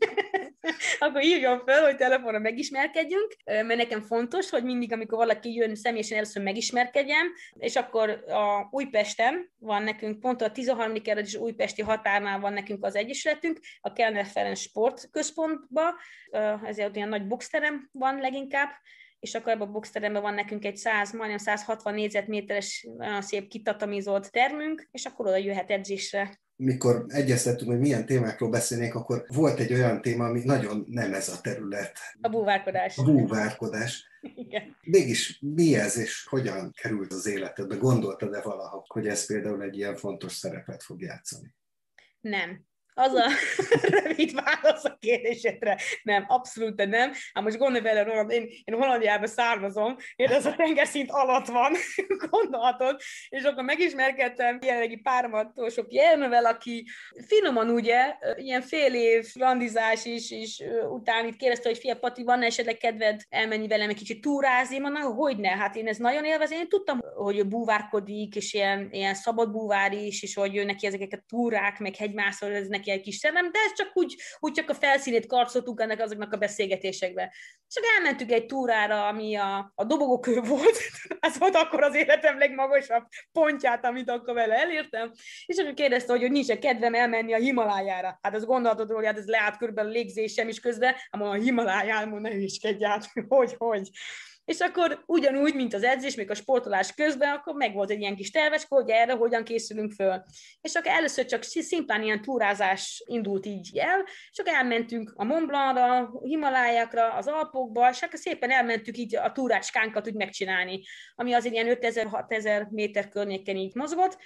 akkor írjon fel, hogy telefonra megismerkedjünk, mert nekem fontos, hogy mindig, amikor valaki jön, személyesen először megismerkedjem, és akkor a Újpesten van nekünk, pont a 13. kerület és Újpesti határnál van nekünk az egyesületünk, a Kellner Ferenc Sportközpontban, ezért olyan nagy boxterem van leginkább, és akkor ebben a boxteremben van nekünk egy 100, majdnem 160 négyzetméteres olyan szép kitatamízott termünk, és akkor oda jöhet edzésre mikor egyeztettünk, hogy milyen témákról beszélnék, akkor volt egy olyan téma, ami nagyon nem ez a terület. A búvárkodás. A búvárkodás. *laughs* Igen. Mégis mi ez, és hogyan került az életedbe? Gondoltad-e valaha, hogy ez például egy ilyen fontos szerepet fog játszani? Nem. Az a *laughs* rövid válasz a kérdésedre. Nem, abszolút nem. Hát most gondolj vele, Roland, én, én Hollandiában származom, én az a tengerszint alatt van, *laughs* gondolhatod, és akkor megismerkedtem jelenlegi páromat, sok jelnövel, aki finoman ugye, ilyen fél év randizás is, és utána itt kérdezte, hogy fia Pati, van esetleg kedved elmenni velem egy kicsit túrázni? Mondom, hogy ne, hát én ez nagyon élvezem, én tudtam, hogy búvárkodik, és ilyen, ilyen szabad búvár is, és hogy neki ezeket a túrák, meg hegymászol, ez neki egy kis szemem, de ez csak úgy, úgy csak a felszínét karcoltuk ennek azoknak a beszélgetésekbe. Csak elmentük egy túrára, ami a, a dobogókő volt, *laughs* az volt akkor az életem legmagasabb pontját, amit akkor vele elértem, és akkor kérdezte, hogy, hogy nincs-e kedvem elmenni a Himalájára. Hát az gondolatod róla, hát ez leállt körülbelül a légzésem is közben, mondom, a Himaláján, mondom, ne hüskedj át, *laughs* hogy, hogy és akkor ugyanúgy, mint az edzés, még a sportolás közben, akkor meg volt egy ilyen kis tervecske, hogy erre hogyan készülünk föl. És akkor először csak szimplán ilyen túrázás indult így el, és akkor elmentünk a Mont Blancra, Himalájákra, az Alpokba, és akkor szépen elmentük így a túrácskánkat úgy megcsinálni, ami az ilyen 5000-6000 méter környéken így mozgott,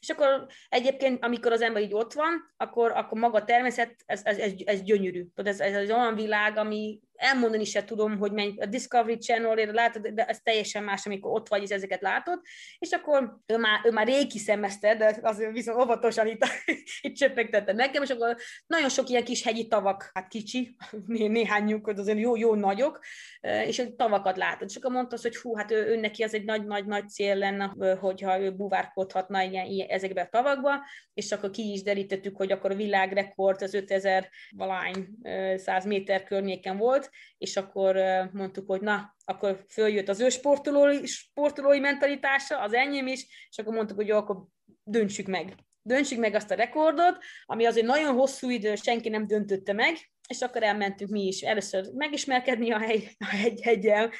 és akkor egyébként, amikor az ember így ott van, akkor, akkor maga a természet, ez, ez, ez, ez gyönyörű. Ez, ez, ez olyan világ, ami, elmondani se tudom, hogy menj a Discovery Channel-ére látod, de ez teljesen más, amikor ott vagy, és ezeket látod, és akkor ő már, ő már rég kiszemezte, de azért viszont óvatosan itt, *laughs* itt csöpegtette nekem, és akkor nagyon sok ilyen kis hegyi tavak, hát kicsi, *laughs* né, néhányuk, azért jó, jó nagyok, és tavakat látod. És akkor mondta hogy hú, hát ő, ő neki ez egy nagy-nagy-nagy cél lenne, hogyha ő buvárkodhatna ilyen, ilyen, ezekbe a tavakba, és akkor ki is derítettük, hogy akkor a világrekord az 5000 valány 100 méter környéken volt, és akkor mondtuk, hogy na, akkor följött az ő sportolói, sportolói mentalitása, az enyém is, és akkor mondtuk, hogy jó, akkor döntsük meg. Döntsük meg azt a rekordot, ami azért nagyon hosszú idő, senki nem döntötte meg, és akkor elmentünk mi is először megismerkedni a, hegy, a hegy, hegyel,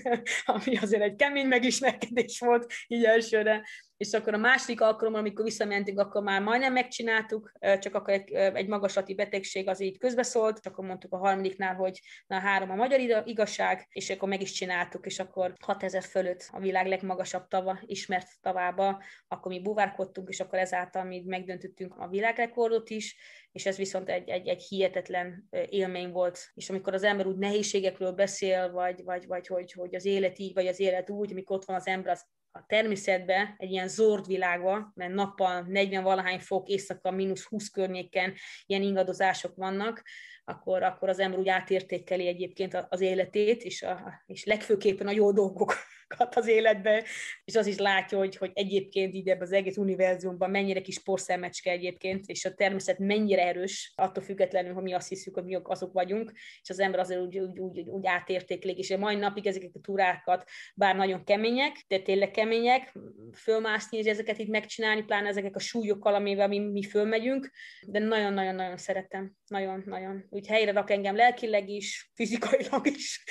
*laughs* ami azért egy kemény megismerkedés volt így elsőre, és akkor a második alkalommal, amikor visszamentünk, akkor már majdnem megcsináltuk, csak akkor egy, egy magaslati betegség az így közbeszólt, és akkor mondtuk a harmadiknál, hogy na három a magyar igazság, és akkor meg is csináltuk, és akkor 6000 fölött a világ legmagasabb tava, ismert tavába, akkor mi buvárkodtunk, és akkor ezáltal mi megdöntöttünk a világrekordot is, és ez viszont egy, egy, egy hihetetlen élmény volt. És amikor az ember úgy nehézségekről beszél, vagy, vagy, vagy hogy, hogy az élet így, vagy az élet úgy, amikor ott van az ember az a természetbe, egy ilyen zord világba, mert nappal 40 valahány fok, éjszaka mínusz 20 környéken ilyen ingadozások vannak, akkor, akkor az ember úgy átértékeli egyébként az életét, és, a, és legfőképpen a jó dolgokat az életbe, és az is látja, hogy, hogy egyébként így ebben az egész univerzumban mennyire kis porszemecske egyébként, és a természet mennyire erős, attól függetlenül, hogy mi azt hiszük, hogy mi azok vagyunk, és az ember azért úgy, úgy, úgy, úgy átértéklik, és a mai napig ezeket a túrákat, bár nagyon kemények, de tényleg kemények, fölmászni, és ezeket itt megcsinálni, pláne ezeket a súlyokkal, amivel mi, mi fölmegyünk, de nagyon-nagyon-nagyon szeretem, nagyon-nagyon úgy helyre rak engem lelkileg is, fizikailag is,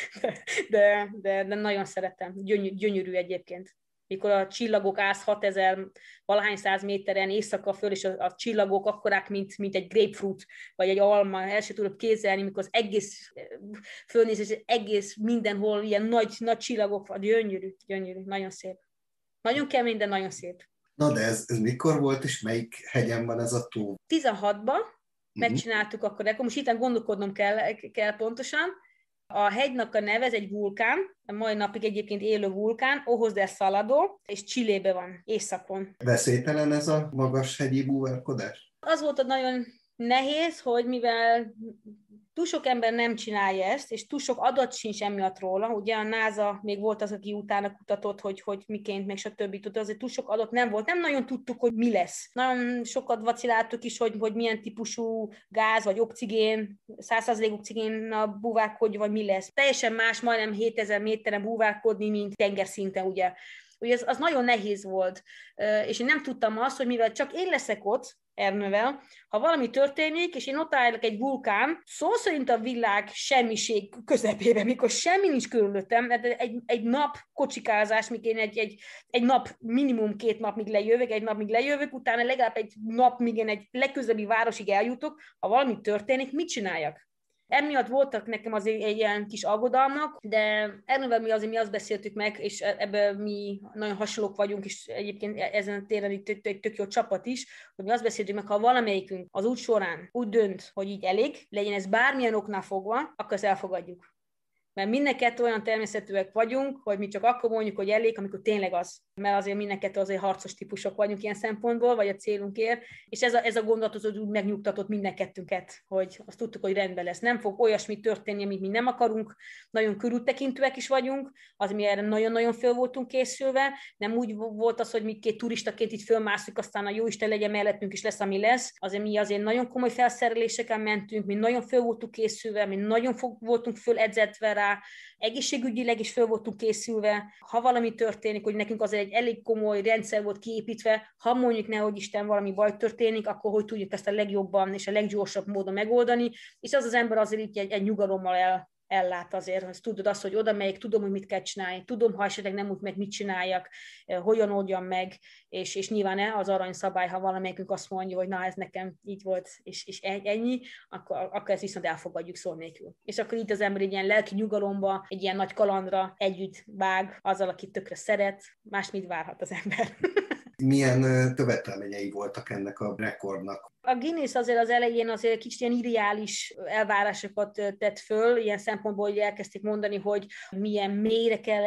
de, de, de nagyon szeretem. Gyöny, gyönyörű egyébként. Mikor a csillagok állsz 6000 valahány száz méteren éjszaka föl, és a, a csillagok akkorák, mint, mint egy grapefruit, vagy egy alma, el sem tudod kézelni, mikor az egész fölnéz, és egész mindenhol ilyen nagy, nagy csillagok van, gyönyörű, gyönyörű, nagyon szép. Nagyon kemény, de nagyon szép. Na de ez, ez mikor volt, és melyik hegyen van ez a tó? 16-ban, Mhm. Megcsináltuk akkor, akkor most itt gondolkodnom kell, kell pontosan. A hegynak a neve, ez egy vulkán, a mai napig egyébként élő vulkán, Ohoz de Salado, és Csillébe van, északon. Veszélytelen ez a magas hegyi búvárkodás? Az volt a nagyon nehéz, hogy mivel túl sok ember nem csinálja ezt, és túl sok adat sincs emiatt róla. Ugye a NASA még volt az, aki utána kutatott, hogy, hogy miként, meg stb. Tudod, azért túl sok adat nem volt. Nem nagyon tudtuk, hogy mi lesz. Nagyon sokat vaciláltuk is, hogy, hogy milyen típusú gáz, vagy oxigén, 100% oxigén a búvárkodj, vagy mi lesz. Teljesen más, majdnem 7000 méteren búvárkodni, mint tengerszinten, ugye. Ugye az, az nagyon nehéz volt, és én nem tudtam azt, hogy mivel csak én leszek ott, Ernővel, ha valami történik, és én ott állok egy vulkán, szó szerint a világ semmiség közepébe, mikor semmi nincs körülöttem, mert egy, egy nap kocsikázás, míg én egy, egy, egy nap, minimum két nap, míg lejövök, egy nap, míg lejövök, utána legalább egy nap, míg én egy legközelebbi városig eljutok, ha valami történik, mit csináljak? Emiatt voltak nekem azért egy ilyen kis aggodalmak, de erről mi azért mi azt beszéltük meg, és e- ebben mi nagyon hasonlók vagyunk, és egyébként e- ezen a téren itt egy tök jó csapat is, hogy mi azt beszéltük meg, ha valamelyikünk az út során úgy dönt, hogy így elég, legyen ez bármilyen oknál fogva, akkor ezt elfogadjuk mert mindenket olyan természetűek vagyunk, hogy mi csak akkor mondjuk, hogy elég, amikor tényleg az. Mert azért mindenket azért harcos típusok vagyunk ilyen szempontból, vagy a célunkért, és ez a, ez a gondolatot az úgy megnyugtatott mindenkettünket, hogy azt tudtuk, hogy rendben lesz. Nem fog olyasmi történni, amit mi nem akarunk, nagyon körültekintőek is vagyunk, az mi erre nagyon-nagyon föl voltunk készülve, nem úgy volt az, hogy mi két turistaként itt fölmászunk, aztán a jó Isten legyen mellettünk, is lesz, ami lesz. Azért mi azért nagyon komoly felszereléseken mentünk, mi nagyon föl voltunk készülve, mi nagyon fog, voltunk föledzedve rá, egészségügyileg is föl voltunk készülve, ha valami történik, hogy nekünk az egy elég komoly rendszer volt kiépítve, ha mondjuk nehogy Isten valami baj történik, akkor hogy tudjuk ezt a legjobban és a leggyorsabb módon megoldani, és az az ember azért így egy, egy nyugalommal el, ellát azért, hogy tudod azt, hogy oda megyek, tudom, hogy mit kell csinálni, tudom, ha esetleg nem úgy meg, mit csináljak, eh, hogyan oldjam meg, és, és nyilván az arany szabály, ha valamelyikünk azt mondja, hogy na, ez nekem így volt, és, és e, ennyi, akkor, akkor ezt viszont elfogadjuk szó nélkül. És akkor itt az ember egy ilyen lelki nyugalomba, egy ilyen nagy kalandra együtt vág azzal, akit tökre szeret, más mit várhat az ember. *laughs* Milyen követelményei voltak ennek a rekordnak? A Guinness azért az elején azért kicsit ilyen ideális elvárásokat tett föl, ilyen szempontból, hogy elkezdték mondani, hogy milyen mélyre kell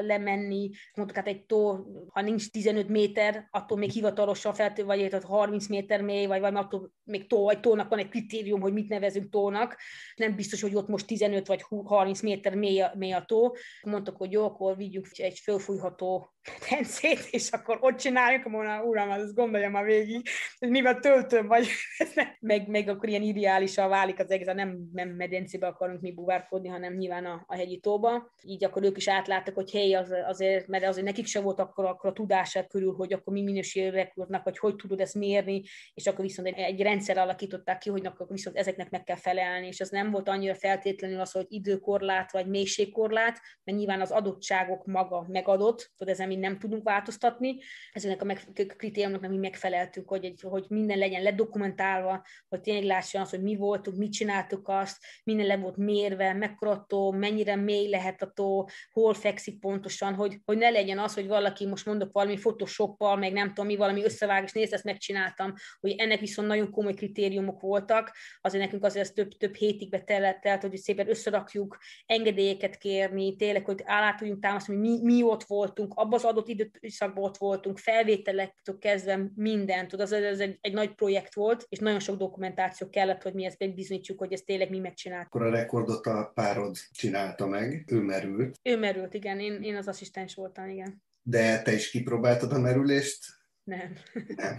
lemenni, mondtuk hát egy tó, ha nincs 15 méter, attól még hivatalosan feltő, vagy 30 méter mély, vagy, vagy attól még tó, vagy tónak van egy kritérium, hogy mit nevezünk tónak. Nem biztos, hogy ott most 15 vagy 30 méter mély a, mély a tó. Mondtak, hogy jó, akkor vigyünk egy fölfújható pencét, és akkor ott csináljuk, mondom, uram, az gondolja már végig, hogy mivel töltöm, vagy *laughs* meg, meg akkor ilyen ideálisan válik az egész, nem, nem medencébe akarunk mi buvárkodni, hanem nyilván a, a hegyi tóba. Így akkor ők is átláttak, hogy hely, az, azért, mert azért nekik sem volt akkor, akkor a tudását körül, hogy akkor mi minőségű rekordnak, vagy hogy tudod ezt mérni, és akkor viszont egy, egy rendszer alakították ki, hogy akkor viszont ezeknek meg kell felelni, és az nem volt annyira feltétlenül az, hogy időkorlát, vagy mélységkorlát, mert nyilván az adottságok maga megadott, tudod, ezen mi nem tudunk változtatni, ezeknek a meg, mi megfeleltünk, hogy, egy, hogy minden legyen ledokumentálva, hogy tényleg lásson azt, hogy mi voltunk, mit csináltuk azt, minden le volt mérve, mekkora tó, mennyire mély lehet a tó, hol fekszik pontosan, hogy, hogy ne legyen az, hogy valaki most mondok valami photoshoppal, meg nem tudom mi, valami összevág, és nézd, ezt megcsináltam, hogy ennek viszont nagyon komoly kritériumok voltak, azért nekünk azért ez több, több hétig betellett, tehát, hogy szépen összerakjuk, engedélyeket kérni, tényleg, hogy állá tudjunk támasztani, mi, mi ott voltunk, abban az adott időszakban ott voltunk, felvételektől kezdve mindent, tudod, ez, ez egy, egy nagy projekt volt, és nagyon sok dokumentáció kellett, hogy mi ezt bizonyítsuk, hogy ezt tényleg mi megcsináltuk. Akkor a rekordot a párod csinálta meg, ő merült. Ő merült, igen, én, én az asszisztens voltam, igen. De te is kipróbáltad a merülést? Nem. Nem.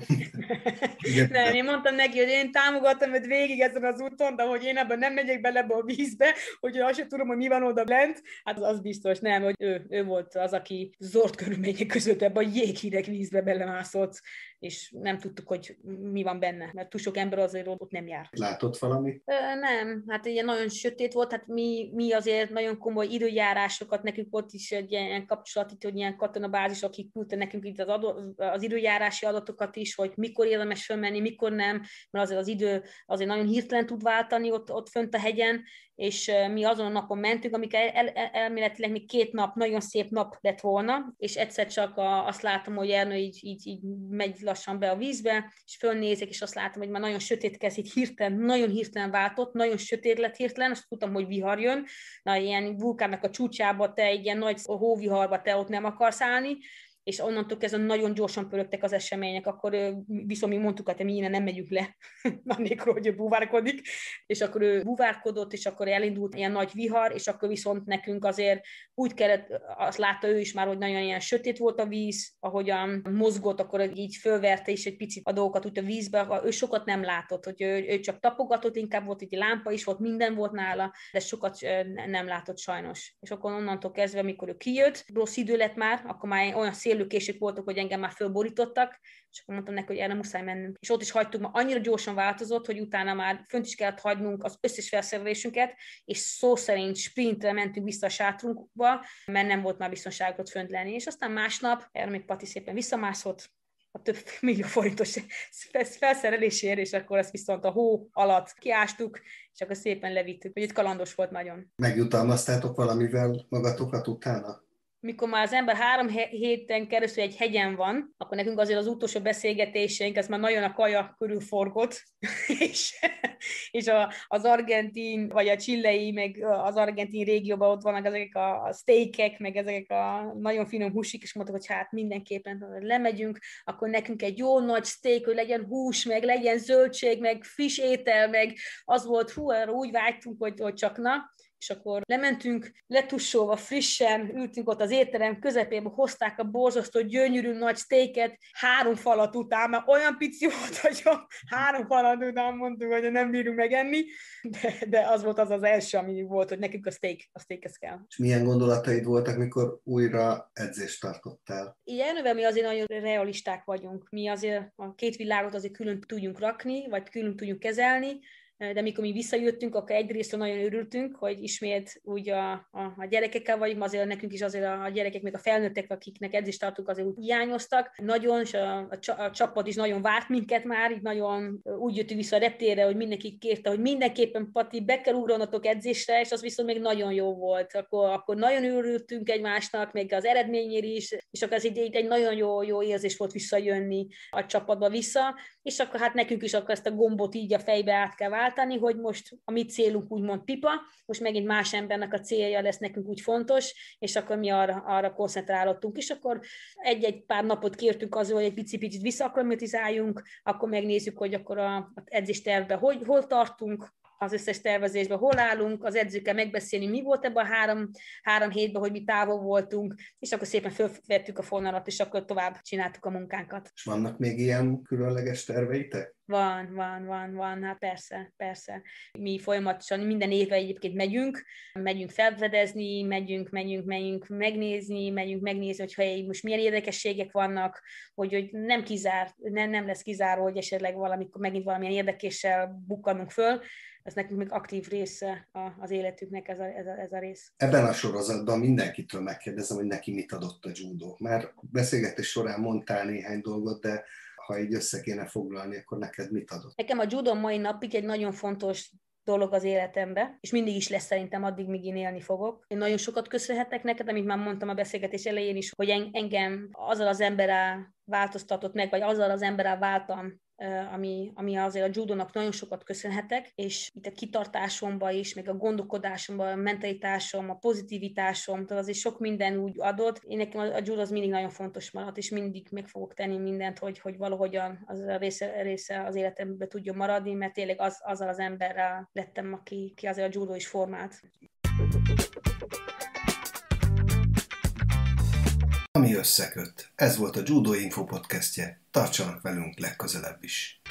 nem, én mondtam neki, hogy én támogatom őt végig ezen az úton, de hogy én ebben nem megyek bele a vízbe, hogy azt sem tudom, hogy mi van oda lent, hát az biztos nem, hogy ő, ő volt az, aki zord körülmények között ebben a jéghideg vízbe belemászott, és nem tudtuk, hogy mi van benne, mert túl sok ember azért ott nem jár. Látott valami? Ö, nem, hát ilyen nagyon sötét volt, hát mi, mi azért nagyon komoly időjárásokat, nekünk volt is egy ilyen kapcsolat, itt, hogy ilyen katonabázis, akik küldte nekünk itt az, adó, az időjárási adatokat is, hogy mikor érdemes fölmenni, mikor nem, mert azért az idő azért nagyon hirtelen tud váltani ott, ott fönt a hegyen, és mi azon a napon mentünk, amik el, el, elméletileg még két nap, nagyon szép nap lett volna, és egyszer csak a, azt látom, hogy Ernő így, így, így megy lassan be a vízbe, és fölnézek, és azt látom, hogy már nagyon sötét kezd, így hirtelen, nagyon hirtelen váltott, nagyon sötét lett hirtelen, azt tudtam, hogy vihar jön, na ilyen vulkánnak a csúcsába, te egy ilyen nagy hóviharba te ott nem akarsz állni, és onnantól kezdve nagyon gyorsan pörögtek az események, akkor viszont mi mondtuk, hogy mi innen nem megyünk le, *laughs* annélkül, hogy ő buvárkodik, és akkor ő buvárkodott, és akkor elindult ilyen nagy vihar, és akkor viszont nekünk azért úgy kellett, azt látta ő is már, hogy nagyon ilyen sötét volt a víz, ahogyan mozgott, akkor így fölverte is egy picit a dolgokat úgy a vízbe, ő sokat nem látott, hogy ő, ő csak tapogatott, inkább volt egy lámpa is, volt minden volt nála, de sokat nem látott sajnos. És akkor onnantól kezdve, amikor ő kijött, rossz idő lett már, akkor már olyan szél élőkések voltak, hogy engem már fölborítottak, és akkor mondtam neki, hogy erre muszáj mennünk. És ott is hagytuk, ma annyira gyorsan változott, hogy utána már fönt is kellett hagynunk az összes felszerelésünket, és szó szerint sprintre mentünk vissza a sátrunkba, mert nem volt már biztonságot fönt lenni. És aztán másnap, erre még Pati szépen visszamászott, a több millió forintos *laughs* felszerelésért, és akkor ezt viszont a hó alatt kiástuk, és akkor szépen levittük. Hogy itt kalandos volt nagyon. Megjutalmaztátok valamivel magatokat utána? Mikor már az ember három héten keresztül egy hegyen van, akkor nekünk azért az utolsó beszélgetéseink, ez már nagyon a kaja körül forgott, *laughs* és, és a, az argentin, vagy a csillei, meg az argentin régióban ott vannak ezek a, steakek, meg ezek a nagyon finom húsik, és mondtuk, hogy hát mindenképpen lemegyünk, akkor nekünk egy jó nagy steak, hogy legyen hús, meg legyen zöldség, meg friss étel, meg az volt, hú, arra úgy vágytunk, hogy, hogy csak na, és akkor lementünk, letussolva frissen, ültünk ott az étterem közepébe, hozták a borzasztó gyönyörű nagy steaket, három falat után, mert olyan pici volt, *laughs* hogy három falat után mondtuk, hogy nem bírunk megenni, de, de az volt az az első, ami volt, hogy nekünk a steak, a steak ez kell. És milyen gondolataid voltak, mikor újra edzést tartottál? Igen, mi azért nagyon realisták vagyunk. Mi azért a két világot azért külön tudjunk rakni, vagy külön tudjuk kezelni, de mikor mi visszajöttünk, akkor egyrészt nagyon örültünk, hogy ismét úgy a, a, a gyerekekkel vagyunk, azért nekünk is azért a, gyerekek, még a felnőttek, akiknek edzést tartunk, azért úgy hiányoztak. Nagyon, és a, a, a csapat is nagyon várt minket már, így nagyon úgy jöttünk vissza a reptérre, hogy mindenki kérte, hogy mindenképpen Pati, be kell ugranatok edzésre, és az viszont még nagyon jó volt. Akkor, akkor nagyon örültünk egymásnak, még az eredményért is, és akkor ez egy, egy nagyon jó, jó érzés volt visszajönni a csapatba vissza, és akkor hát nekünk is akkor ezt a gombot így a fejbe át kell váltani, hogy most a mi célunk úgymond pipa, most megint más embernek a célja lesz nekünk úgy fontos, és akkor mi arra, arra koncentrálottunk, és akkor egy-egy pár napot kértünk az, hogy egy picit visszaaklimatizáljunk, akkor megnézzük, hogy akkor a, az edzéstervben hol tartunk, az összes tervezésben, hol állunk, az edzőkkel megbeszélni, mi volt ebben a három, három hétben, hogy mi távol voltunk, és akkor szépen fölvettük a fonalat, és akkor tovább csináltuk a munkánkat. És vannak még ilyen különleges terveitek? Van, van, van, van, hát persze, persze. Mi folyamatosan minden évben egyébként megyünk, megyünk felfedezni, megyünk, megyünk, megyünk megnézni, megyünk megnézni, hogy hey, most milyen érdekességek vannak, hogy, hogy nem kizár, nem, nem lesz kizáró, hogy esetleg valamikor megint valamilyen érdekéssel bukkanunk föl, ez nekünk még aktív része az életüknek ez a, ez, a, ez a rész. Ebben a sorozatban mindenkitől megkérdezem, hogy neki mit adott a judó. Már beszélgetés során mondtál néhány dolgot, de ha így össze kéne foglalni, akkor neked mit adott? Nekem a judo mai napig egy nagyon fontos dolog az életembe, és mindig is lesz szerintem addig, míg én élni fogok. Én nagyon sokat köszönhetek neked, amit már mondtam a beszélgetés elején is, hogy engem azzal az emberrel változtatott meg, vagy azzal az emberrel váltam ami, ami azért a judónak nagyon sokat köszönhetek, és itt a kitartásomba is, meg a gondolkodásomba, a mentalitásom, a pozitivitásom, tehát azért sok minden úgy adott. Én nekem a judo az mindig nagyon fontos maradt, és mindig meg fogok tenni mindent, hogy, hogy valahogyan az a része, része az életemben tudjon maradni, mert tényleg az, azzal az emberrel lettem, aki, aki azért a judo is formált. Ami összeköt. Ez volt a Judo Info podcastje. Tartsanak velünk legközelebb is.